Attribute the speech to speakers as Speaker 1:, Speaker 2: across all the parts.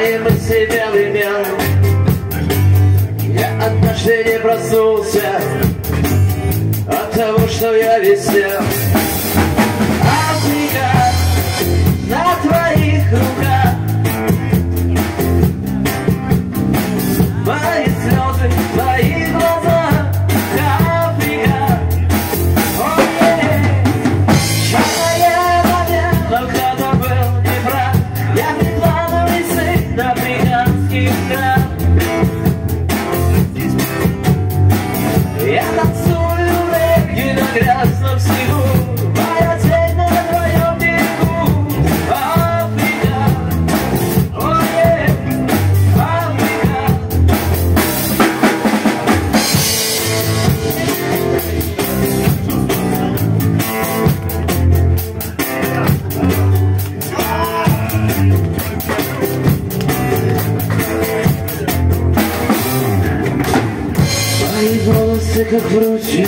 Speaker 1: Мои мысли белый мел Я однажды не проснулся От того, что я висел Африка на твоих руках. Мои слезы, на грязном снегу Моя цель на твоем берегу. Африка, ой, Африка. Мои волосы как вручи,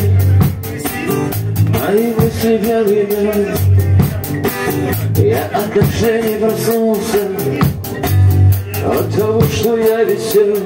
Speaker 1: Мои мысли белый. Я от души проснулся От того, что я висел